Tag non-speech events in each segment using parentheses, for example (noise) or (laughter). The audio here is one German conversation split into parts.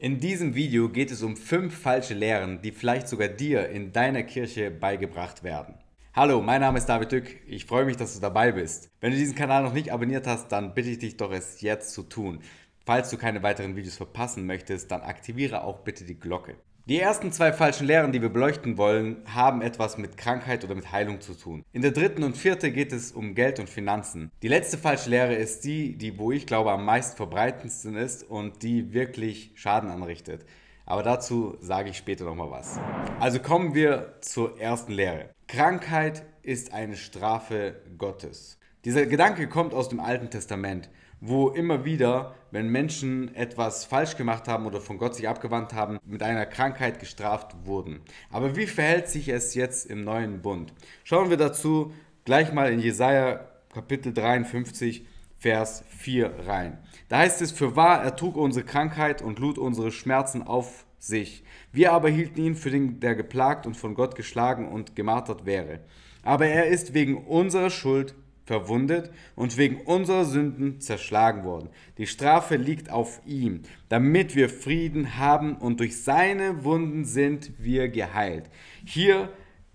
In diesem Video geht es um fünf falsche Lehren, die vielleicht sogar dir in deiner Kirche beigebracht werden. Hallo, mein Name ist David Dück. Ich freue mich, dass du dabei bist. Wenn du diesen Kanal noch nicht abonniert hast, dann bitte ich dich doch es jetzt zu tun. Falls du keine weiteren Videos verpassen möchtest, dann aktiviere auch bitte die Glocke. Die ersten zwei falschen Lehren, die wir beleuchten wollen, haben etwas mit Krankheit oder mit Heilung zu tun. In der dritten und vierten geht es um Geld und Finanzen. Die letzte falsche Lehre ist die, die wo ich glaube am meist verbreitendsten ist und die wirklich Schaden anrichtet. Aber dazu sage ich später nochmal was. Also kommen wir zur ersten Lehre. Krankheit ist eine Strafe Gottes. Dieser Gedanke kommt aus dem Alten Testament wo immer wieder, wenn Menschen etwas falsch gemacht haben oder von Gott sich abgewandt haben, mit einer Krankheit gestraft wurden. Aber wie verhält sich es jetzt im neuen Bund? Schauen wir dazu gleich mal in Jesaja Kapitel 53, Vers 4 rein. Da heißt es: Für wahr, er trug unsere Krankheit und lud unsere Schmerzen auf sich. Wir aber hielten ihn für den, der geplagt und von Gott geschlagen und gemartert wäre. Aber er ist wegen unserer Schuld verwundet und wegen unserer Sünden zerschlagen worden. Die Strafe liegt auf ihm, damit wir Frieden haben und durch seine Wunden sind wir geheilt. Hier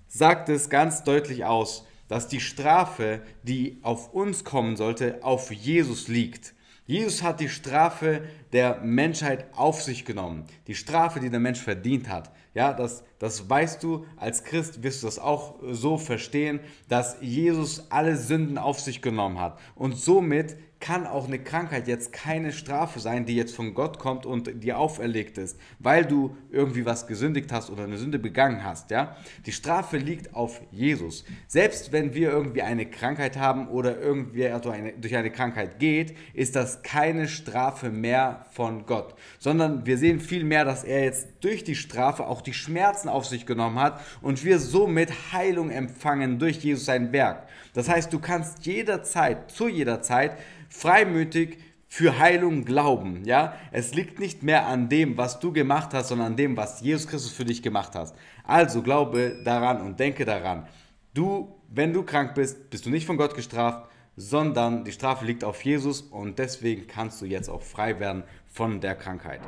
sagt es ganz deutlich aus, dass die Strafe, die auf uns kommen sollte, auf Jesus liegt. Jesus hat die Strafe der Menschheit auf sich genommen. Die Strafe, die der Mensch verdient hat. Ja, das, das weißt du, als Christ wirst du das auch so verstehen, dass Jesus alle Sünden auf sich genommen hat. Und somit kann auch eine Krankheit jetzt keine Strafe sein, die jetzt von Gott kommt und dir auferlegt ist, weil du irgendwie was gesündigt hast oder eine Sünde begangen hast, ja? Die Strafe liegt auf Jesus. Selbst wenn wir irgendwie eine Krankheit haben oder irgendwie durch eine Krankheit geht, ist das keine Strafe mehr von Gott, sondern wir sehen vielmehr, dass er jetzt durch die Strafe auch die Schmerzen auf sich genommen hat und wir somit Heilung empfangen durch Jesus sein Werk. Das heißt, du kannst jederzeit, zu jeder Zeit freimütig für Heilung glauben. Ja, es liegt nicht mehr an dem, was du gemacht hast, sondern an dem, was Jesus Christus für dich gemacht hat. Also glaube daran und denke daran. Du, wenn du krank bist, bist du nicht von Gott gestraft, sondern die Strafe liegt auf Jesus und deswegen kannst du jetzt auch frei werden von der Krankheit.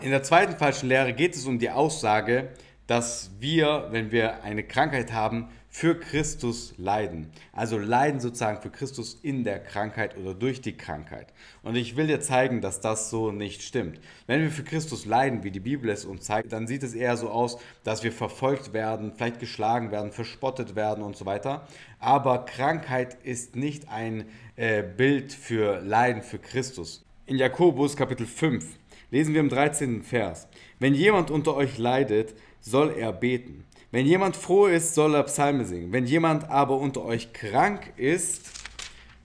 In der zweiten falschen Lehre geht es um die Aussage, dass wir, wenn wir eine Krankheit haben, für Christus leiden. Also leiden sozusagen für Christus in der Krankheit oder durch die Krankheit. Und ich will dir zeigen, dass das so nicht stimmt. Wenn wir für Christus leiden, wie die Bibel es uns zeigt, dann sieht es eher so aus, dass wir verfolgt werden, vielleicht geschlagen werden, verspottet werden und so weiter. Aber Krankheit ist nicht ein äh, Bild für Leiden für Christus. In Jakobus Kapitel 5 lesen wir im 13. Vers, wenn jemand unter euch leidet, soll er beten. Wenn jemand froh ist, soll er Psalme singen. Wenn jemand aber unter euch krank ist,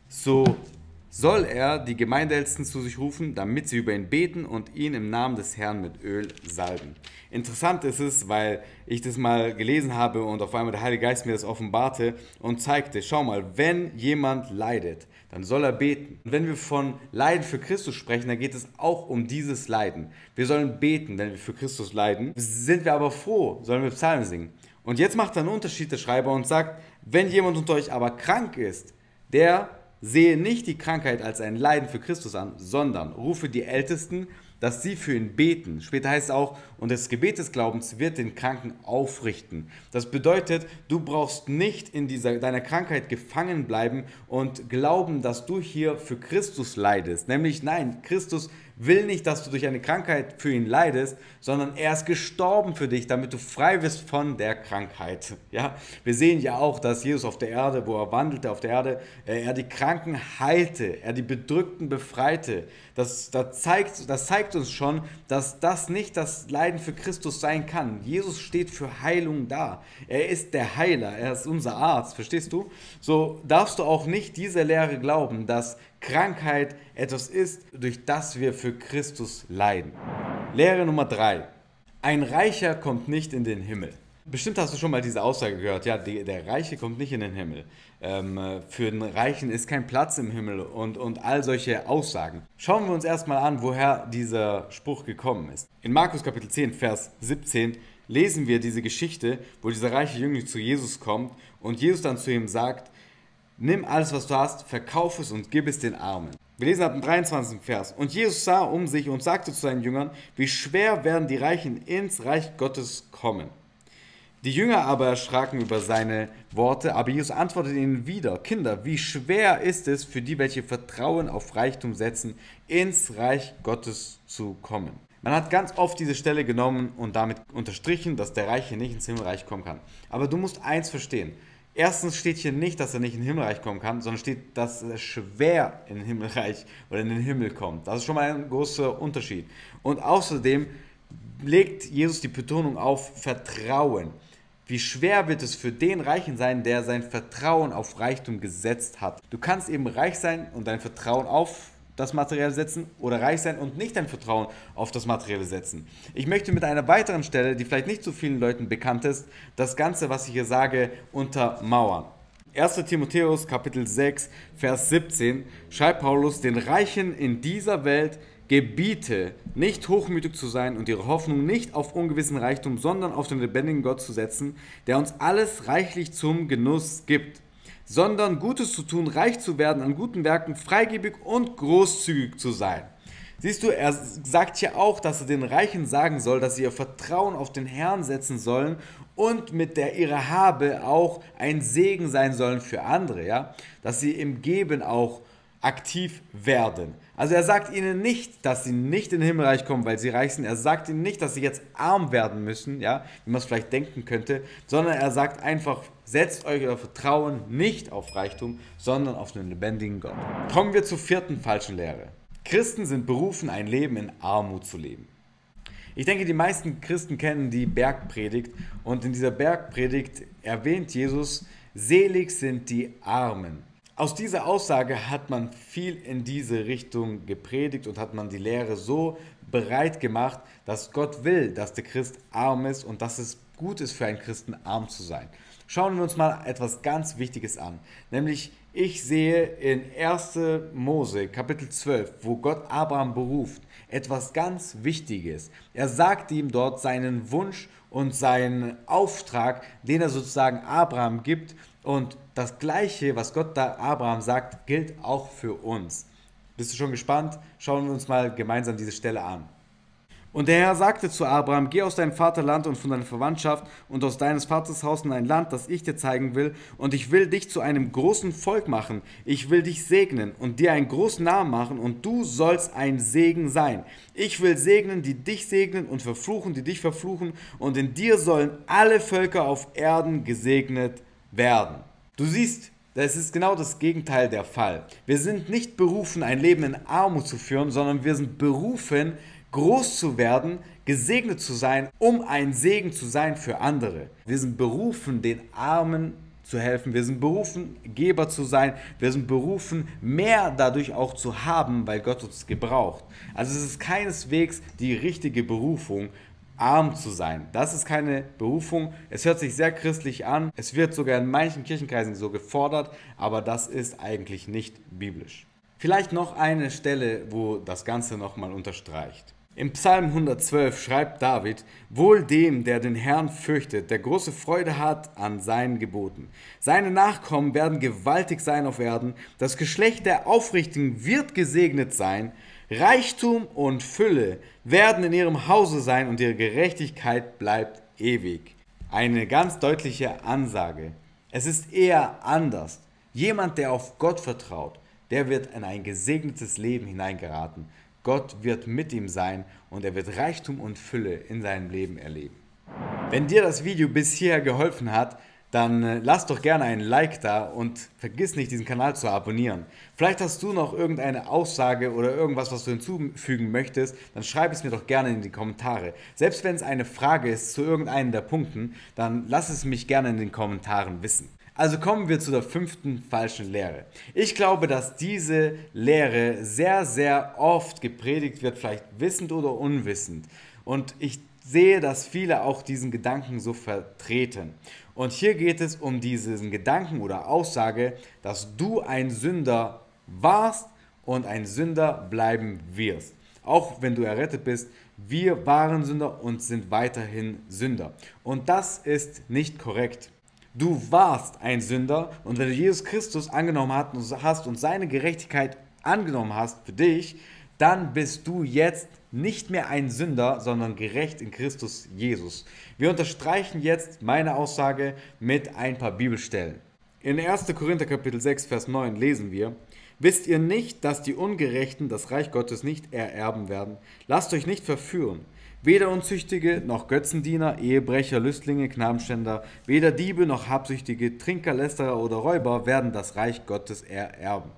so soll er die Gemeindeältesten zu sich rufen, damit sie über ihn beten und ihn im Namen des Herrn mit Öl salben. Interessant ist es, weil ich das mal gelesen habe und auf einmal der Heilige Geist mir das offenbarte und zeigte, schau mal, wenn jemand leidet, dann soll er beten. Und wenn wir von Leiden für Christus sprechen, dann geht es auch um dieses Leiden. Wir sollen beten, wenn wir für Christus leiden. Sind wir aber froh, sollen wir Psalmen singen. Und jetzt macht er einen Unterschied, der Schreiber, und sagt, wenn jemand unter euch aber krank ist, der sehe nicht die Krankheit als ein Leiden für Christus an, sondern rufe die Ältesten, dass sie für ihn beten. Später heißt es auch, und das Gebet des Glaubens wird den Kranken aufrichten. Das bedeutet, du brauchst nicht in dieser, deiner Krankheit gefangen bleiben und glauben, dass du hier für Christus leidest. Nämlich, nein, Christus will nicht, dass du durch eine Krankheit für ihn leidest, sondern er ist gestorben für dich, damit du frei wirst von der Krankheit. (laughs) Ja, wir sehen ja auch, dass Jesus auf der Erde, wo er wandelte auf der Erde, äh, er die Kranken heilte, er die Bedrückten befreite. Das, das, zeigt, das zeigt uns schon, dass das nicht das Leiden für Christus sein kann. Jesus steht für Heilung da. Er ist der Heiler, er ist unser Arzt, verstehst du? So darfst du auch nicht diese Lehre glauben, dass Krankheit etwas ist, durch das wir für Christus leiden. Lehre Nummer drei: Ein Reicher kommt nicht in den Himmel. Bestimmt hast du schon mal diese Aussage gehört, ja, der Reiche kommt nicht in den Himmel. Ähm, für den Reichen ist kein Platz im Himmel und, und all solche Aussagen. Schauen wir uns erstmal an, woher dieser Spruch gekommen ist. In Markus Kapitel 10, Vers 17 lesen wir diese Geschichte, wo dieser reiche Jüngling zu Jesus kommt und Jesus dann zu ihm sagt, Nimm alles, was du hast, verkauf es und gib es den Armen. Wir lesen ab dem 23. Vers. Und Jesus sah um sich und sagte zu seinen Jüngern, wie schwer werden die Reichen ins Reich Gottes kommen. Die Jünger aber erschraken über seine Worte, aber Jesus antwortet ihnen wieder, Kinder, wie schwer ist es für die, welche Vertrauen auf Reichtum setzen, ins Reich Gottes zu kommen. Man hat ganz oft diese Stelle genommen und damit unterstrichen, dass der Reiche nicht ins Himmelreich kommen kann. Aber du musst eins verstehen. Erstens steht hier nicht, dass er nicht in den Himmelreich kommen kann, sondern steht, dass er schwer in den Himmelreich oder in den Himmel kommt. Das ist schon mal ein großer Unterschied. Und außerdem legt Jesus die Betonung auf Vertrauen. Wie schwer wird es für den Reichen sein, der sein Vertrauen auf Reichtum gesetzt hat? Du kannst eben reich sein und dein Vertrauen auf das Materielle setzen oder reich sein und nicht dein Vertrauen auf das Materielle setzen. Ich möchte mit einer weiteren Stelle, die vielleicht nicht so vielen Leuten bekannt ist, das Ganze, was ich hier sage, untermauern. 1. Timotheus Kapitel 6, Vers 17 schreibt Paulus, den Reichen in dieser Welt gebiete, nicht hochmütig zu sein und ihre Hoffnung nicht auf ungewissen Reichtum, sondern auf den lebendigen Gott zu setzen, der uns alles reichlich zum Genuss gibt sondern Gutes zu tun, reich zu werden an guten Werken, freigebig und großzügig zu sein. Siehst du, er sagt hier auch, dass er den Reichen sagen soll, dass sie ihr Vertrauen auf den Herrn setzen sollen und mit der ihre Habe auch ein Segen sein sollen für andere, ja? Dass sie im Geben auch aktiv werden. Also er sagt ihnen nicht, dass sie nicht in den Himmelreich kommen, weil sie reich sind. Er sagt ihnen nicht, dass sie jetzt arm werden müssen, ja, wie man es vielleicht denken könnte, sondern er sagt einfach, setzt euch euer Vertrauen nicht auf Reichtum, sondern auf den lebendigen Gott. Kommen wir zur vierten falschen Lehre. Christen sind berufen, ein Leben in Armut zu leben. Ich denke, die meisten Christen kennen die Bergpredigt und in dieser Bergpredigt erwähnt Jesus, selig sind die Armen. Aus dieser Aussage hat man viel in diese Richtung gepredigt und hat man die Lehre so bereit gemacht, dass Gott will, dass der Christ arm ist und dass es gut ist für einen Christen arm zu sein. Schauen wir uns mal etwas ganz Wichtiges an, nämlich ich sehe in 1. Mose Kapitel 12, wo Gott Abraham beruft, etwas ganz Wichtiges. Er sagt ihm dort seinen Wunsch und seinen Auftrag, den er sozusagen Abraham gibt und das Gleiche, was Gott da Abraham sagt, gilt auch für uns. Bist du schon gespannt? Schauen wir uns mal gemeinsam diese Stelle an. Und der Herr sagte zu Abraham, geh aus deinem Vaterland und von deiner Verwandtschaft und aus deines Vaters Haus in ein Land, das ich dir zeigen will, und ich will dich zu einem großen Volk machen. Ich will dich segnen und dir einen großen Namen machen, und du sollst ein Segen sein. Ich will segnen, die dich segnen, und verfluchen, die dich verfluchen, und in dir sollen alle Völker auf Erden gesegnet werden. Du siehst, das ist genau das Gegenteil der Fall. Wir sind nicht berufen, ein Leben in Armut zu führen, sondern wir sind berufen, groß zu werden, gesegnet zu sein, um ein Segen zu sein für andere. Wir sind berufen, den Armen zu helfen. Wir sind berufen, Geber zu sein. Wir sind berufen, mehr dadurch auch zu haben, weil Gott uns gebraucht. Also es ist keineswegs die richtige Berufung, arm zu sein. Das ist keine Berufung. Es hört sich sehr christlich an. Es wird sogar in manchen Kirchenkreisen so gefordert, aber das ist eigentlich nicht biblisch. Vielleicht noch eine Stelle, wo das Ganze nochmal unterstreicht. Im Psalm 112 schreibt David, Wohl dem, der den Herrn fürchtet, der große Freude hat an seinen Geboten. Seine Nachkommen werden gewaltig sein auf Erden, das Geschlecht der Aufrichtigen wird gesegnet sein, Reichtum und Fülle werden in ihrem Hause sein und ihre Gerechtigkeit bleibt ewig. Eine ganz deutliche Ansage. Es ist eher anders. Jemand, der auf Gott vertraut, der wird in ein gesegnetes Leben hineingeraten. Gott wird mit ihm sein und er wird Reichtum und Fülle in seinem Leben erleben. Wenn dir das Video bis hierher geholfen hat, dann äh, lass doch gerne ein Like da und vergiss nicht, diesen Kanal zu abonnieren. Vielleicht hast du noch irgendeine Aussage oder irgendwas, was du hinzufügen möchtest, dann schreib es mir doch gerne in die Kommentare. Selbst wenn es eine Frage ist zu irgendeinem der Punkten, dann lass es mich gerne in den Kommentaren wissen. Also kommen wir zu der fünften falschen Lehre. Ich glaube, dass diese Lehre sehr, sehr oft gepredigt wird, vielleicht wissend oder unwissend. Und ich sehe, dass viele auch diesen Gedanken so vertreten. Und hier geht es um diesen Gedanken oder Aussage, dass du ein Sünder warst und ein Sünder bleiben wirst. Auch wenn du errettet bist, wir waren Sünder und sind weiterhin Sünder. Und das ist nicht korrekt. Du warst ein Sünder und wenn du Jesus Christus angenommen hast und seine Gerechtigkeit angenommen hast für dich, dann bist du jetzt nicht mehr ein Sünder, sondern gerecht in Christus Jesus. Wir unterstreichen jetzt meine Aussage mit ein paar Bibelstellen. In 1. Korinther Kapitel 6, Vers 9 lesen wir, Wisst ihr nicht, dass die Ungerechten das Reich Gottes nicht ererben werden? Lasst euch nicht verführen. Weder Unzüchtige noch Götzendiener, Ehebrecher, Lüstlinge, Knabenständer, weder Diebe noch Habsüchtige, Trinker, Lästerer oder Räuber werden das Reich Gottes ererben.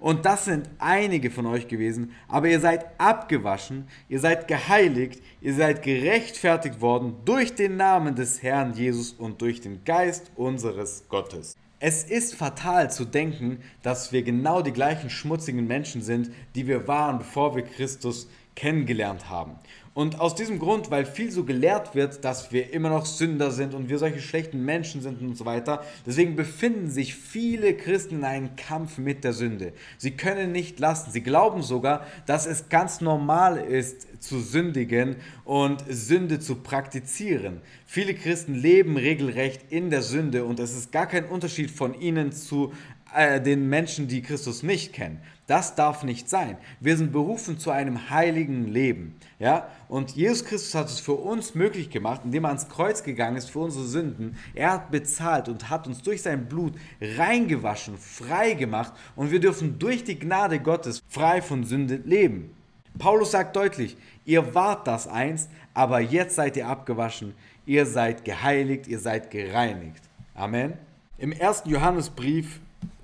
Und das sind einige von euch gewesen, aber ihr seid abgewaschen, ihr seid geheiligt, ihr seid gerechtfertigt worden durch den Namen des Herrn Jesus und durch den Geist unseres Gottes. Es ist fatal zu denken, dass wir genau die gleichen schmutzigen Menschen sind, die wir waren, bevor wir Christus kennengelernt haben. Und aus diesem Grund, weil viel so gelehrt wird, dass wir immer noch Sünder sind und wir solche schlechten Menschen sind und so weiter, deswegen befinden sich viele Christen in einem Kampf mit der Sünde. Sie können nicht lassen. Sie glauben sogar, dass es ganz normal ist, zu sündigen und Sünde zu praktizieren. Viele Christen leben regelrecht in der Sünde und es ist gar kein Unterschied von ihnen zu äh, den Menschen, die Christus nicht kennen. Das darf nicht sein. Wir sind berufen zu einem heiligen Leben. Ja? Und Jesus Christus hat es für uns möglich gemacht, indem er ans Kreuz gegangen ist für unsere Sünden. Er hat bezahlt und hat uns durch sein Blut reingewaschen, frei gemacht und wir dürfen durch die Gnade Gottes frei von Sünde leben. Paulus sagt deutlich, ihr wart das einst, aber jetzt seid ihr abgewaschen, ihr seid geheiligt, ihr seid gereinigt. Amen. Im ersten Johannesbrief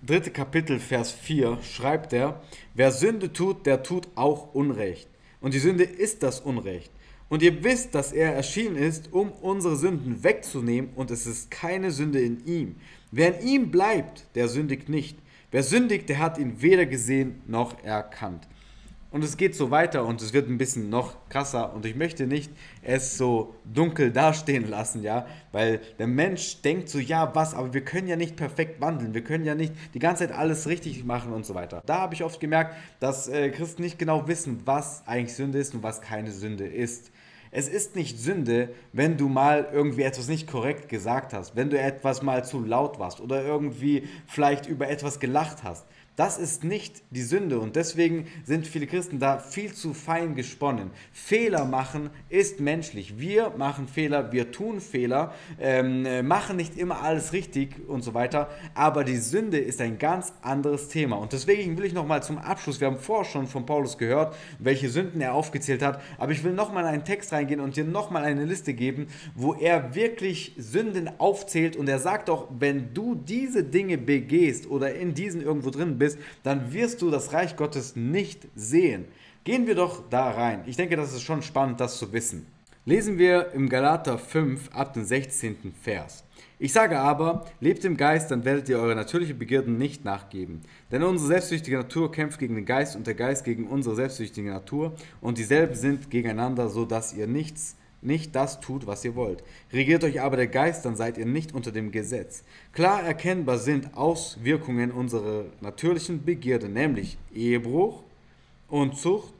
dritte Kapitel, Vers 4 schreibt er, wer Sünde tut, der tut auch Unrecht. Und die Sünde ist das Unrecht. Und ihr wisst, dass er erschienen ist, um unsere Sünden wegzunehmen, und es ist keine Sünde in ihm. Wer in ihm bleibt, der sündigt nicht. Wer sündigt, der hat ihn weder gesehen noch erkannt. Und es geht so weiter und es wird ein bisschen noch krasser. Und ich möchte nicht es so dunkel dastehen lassen, ja, weil der Mensch denkt so, ja, was, aber wir können ja nicht perfekt wandeln, wir können ja nicht die ganze Zeit alles richtig machen und so weiter. Da habe ich oft gemerkt, dass äh, Christen nicht genau wissen, was eigentlich Sünde ist und was keine Sünde ist. Es ist nicht Sünde, wenn du mal irgendwie etwas nicht korrekt gesagt hast, wenn du etwas mal zu laut warst oder irgendwie vielleicht über etwas gelacht hast. Das ist nicht die Sünde und deswegen sind viele Christen da viel zu fein gesponnen. Fehler machen ist menschlich. Wir machen Fehler, wir tun Fehler, ähm, äh, machen nicht immer alles richtig und so weiter. Aber die Sünde ist ein ganz anderes Thema. Und deswegen will ich nochmal zum Abschluss, wir haben vorher schon von Paulus gehört, welche Sünden er aufgezählt hat, aber ich will nochmal in einen Text reingehen und dir nochmal eine Liste geben, wo er wirklich Sünden aufzählt und er sagt auch, wenn du diese Dinge begehst oder in diesen irgendwo drin bist, bist, dann wirst du das Reich Gottes nicht sehen. Gehen wir doch da rein. Ich denke, das ist schon spannend, das zu wissen. Lesen wir im Galater 5 ab dem 16. Vers. Ich sage aber, lebt im Geist, dann werdet ihr eure natürlichen Begierden nicht nachgeben. Denn unsere selbstsüchtige Natur kämpft gegen den Geist und der Geist gegen unsere selbstsüchtige Natur und dieselben sind gegeneinander, so dass ihr nichts nicht das tut, was ihr wollt. Regiert euch aber der Geist, dann seid ihr nicht unter dem Gesetz. Klar erkennbar sind Auswirkungen unserer natürlichen Begierde, nämlich Ehebruch, Unzucht,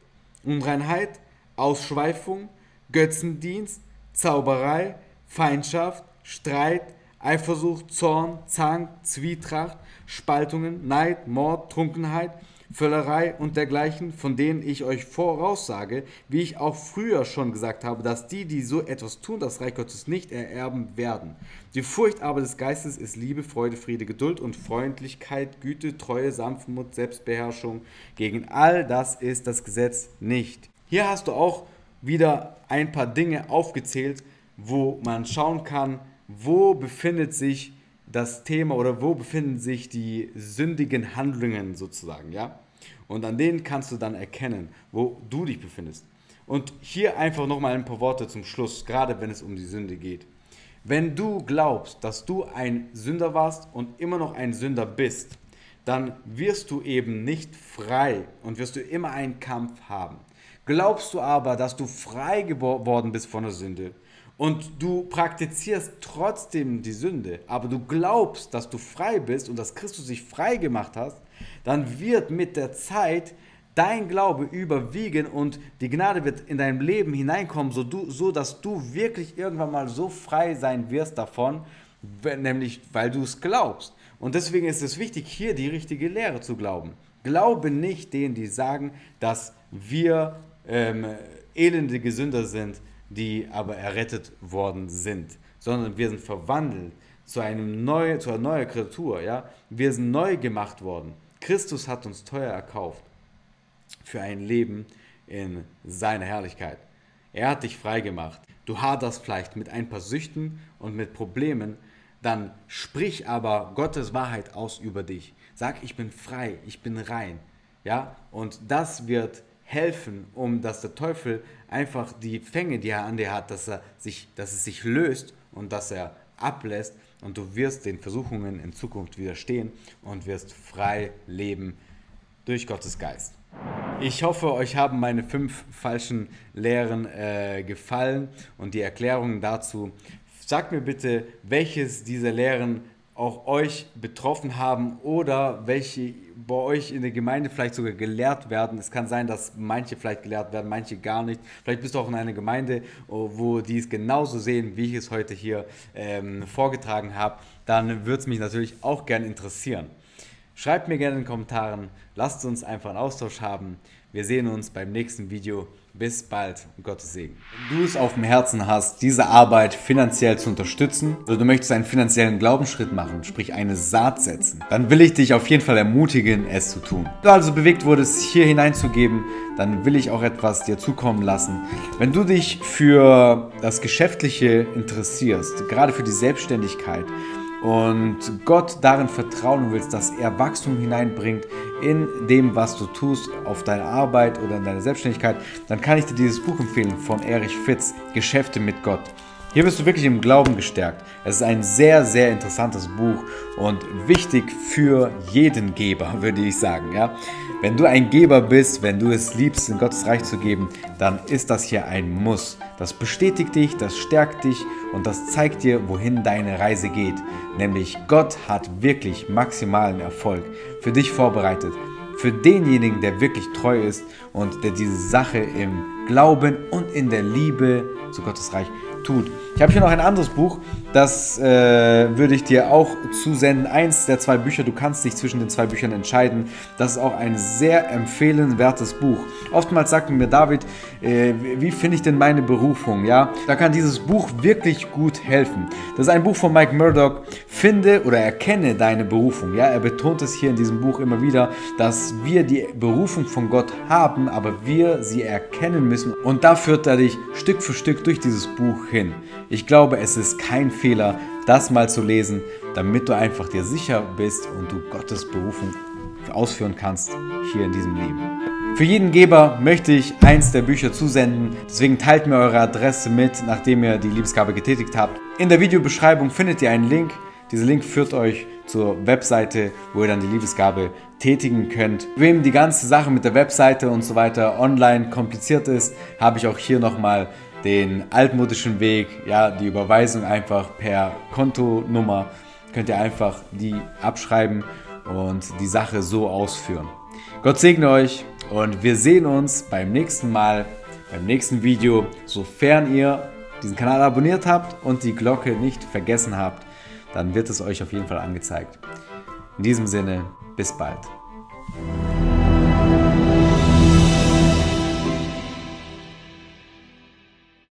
Unreinheit, Ausschweifung, Götzendienst, Zauberei, Feindschaft, Streit, Eifersucht, Zorn, Zank, Zwietracht, Spaltungen, Neid, Mord, Trunkenheit, Völlerei und dergleichen, von denen ich euch voraussage, wie ich auch früher schon gesagt habe, dass die, die so etwas tun, das Reich Gottes nicht ererben werden. Die Furcht aber des Geistes ist Liebe, Freude, Friede, Geduld und Freundlichkeit, Güte, Treue, Sanftmut, Selbstbeherrschung. Gegen all das ist das Gesetz nicht. Hier hast du auch wieder ein paar Dinge aufgezählt, wo man schauen kann, wo befindet sich das Thema oder wo befinden sich die sündigen Handlungen sozusagen, ja? Und an denen kannst du dann erkennen, wo du dich befindest. Und hier einfach nochmal ein paar Worte zum Schluss, gerade wenn es um die Sünde geht. Wenn du glaubst, dass du ein Sünder warst und immer noch ein Sünder bist, dann wirst du eben nicht frei und wirst du immer einen Kampf haben. Glaubst du aber, dass du frei geworden bist von der Sünde und du praktizierst trotzdem die Sünde, aber du glaubst, dass du frei bist und dass Christus sich frei gemacht hat, dann wird mit der Zeit dein Glaube überwiegen und die Gnade wird in dein Leben hineinkommen, so, du, so dass du wirklich irgendwann mal so frei sein wirst davon, nämlich weil du es glaubst. Und deswegen ist es wichtig, hier die richtige Lehre zu glauben. Glaube nicht denen, die sagen, dass wir ähm, elende Sünder sind, die aber errettet worden sind, sondern wir sind verwandelt zu einer neuen Kreatur. Ja? Wir sind neu gemacht worden. Christus hat uns teuer erkauft für ein Leben in seiner Herrlichkeit. Er hat dich frei gemacht. Du haderst vielleicht mit ein paar Süchten und mit Problemen, dann sprich aber Gottes Wahrheit aus über dich. Sag, ich bin frei, ich bin rein. Ja? Und das wird helfen, um dass der Teufel einfach die Fänge, die er an dir hat, dass, er sich, dass es sich löst und dass er ablässt und du wirst den Versuchungen in Zukunft widerstehen und wirst frei leben durch Gottes Geist. Ich hoffe, euch haben meine fünf falschen Lehren äh, gefallen und die Erklärungen dazu. Sagt mir bitte, welches dieser Lehren auch euch betroffen haben oder welche bei euch in der Gemeinde vielleicht sogar gelehrt werden. Es kann sein, dass manche vielleicht gelehrt werden, manche gar nicht. Vielleicht bist du auch in einer Gemeinde, wo die es genauso sehen, wie ich es heute hier ähm, vorgetragen habe. Dann würde es mich natürlich auch gerne interessieren. Schreibt mir gerne in den Kommentaren, lasst uns einfach einen Austausch haben. Wir sehen uns beim nächsten Video. Bis bald Gottes Segen. Wenn du es auf dem Herzen hast, diese Arbeit finanziell zu unterstützen oder du möchtest einen finanziellen Glaubensschritt machen, sprich eine Saat setzen, dann will ich dich auf jeden Fall ermutigen, es zu tun. Wenn du also bewegt wurdest, hier hineinzugeben, dann will ich auch etwas dir zukommen lassen. Wenn du dich für das Geschäftliche interessierst, gerade für die Selbstständigkeit, und Gott darin vertrauen willst, dass er Wachstum hineinbringt in dem, was du tust, auf deine Arbeit oder in deine Selbstständigkeit, dann kann ich dir dieses Buch empfehlen von Erich Fitz, Geschäfte mit Gott. Hier wirst du wirklich im Glauben gestärkt. Es ist ein sehr, sehr interessantes Buch und wichtig für jeden Geber, (laughs) würde ich sagen. Ja? Wenn du ein Geber bist, wenn du es liebst, in Gottes Reich zu geben, dann ist das hier ein Muss. Das bestätigt dich, das stärkt dich und das zeigt dir, wohin deine Reise geht. Nämlich Gott hat wirklich maximalen Erfolg für dich vorbereitet. Für denjenigen, der wirklich treu ist und der diese Sache im Glauben und in der Liebe zu Gottes Reich tut. Ich habe hier noch ein anderes Buch, das äh, würde ich dir auch zusenden. Eins der zwei Bücher, du kannst dich zwischen den zwei Büchern entscheiden. Das ist auch ein sehr empfehlenwertes Buch. Oftmals sagt mir David, äh, wie finde ich denn meine Berufung? Ja, da kann dieses Buch wirklich gut helfen. Das ist ein Buch von Mike Murdoch. Finde oder erkenne deine Berufung. Ja, er betont es hier in diesem Buch immer wieder, dass wir die Berufung von Gott haben, aber wir sie erkennen müssen. Und da führt er dich Stück für Stück durch dieses Buch hin. Ich glaube, es ist kein Fehler, das mal zu lesen, damit du einfach dir sicher bist und du Gottes Berufung ausführen kannst hier in diesem Leben. Für jeden Geber möchte ich eins der Bücher zusenden, deswegen teilt mir eure Adresse mit, nachdem ihr die Liebesgabe getätigt habt. In der Videobeschreibung findet ihr einen Link. Dieser Link führt euch zur Webseite, wo ihr dann die Liebesgabe tätigen könnt. Wem die ganze Sache mit der Webseite und so weiter online kompliziert ist, habe ich auch hier nochmal den altmodischen Weg, ja, die Überweisung einfach per Kontonummer, könnt ihr einfach die abschreiben und die Sache so ausführen. Gott segne euch und wir sehen uns beim nächsten Mal, beim nächsten Video, sofern ihr diesen Kanal abonniert habt und die Glocke nicht vergessen habt, dann wird es euch auf jeden Fall angezeigt. In diesem Sinne, bis bald.